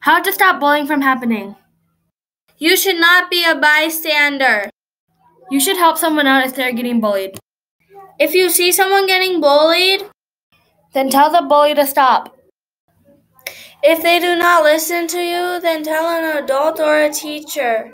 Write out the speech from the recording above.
How to stop bullying from happening. You should not be a bystander. You should help someone out if they're getting bullied. If you see someone getting bullied, then tell the bully to stop. If they do not listen to you, then tell an adult or a teacher.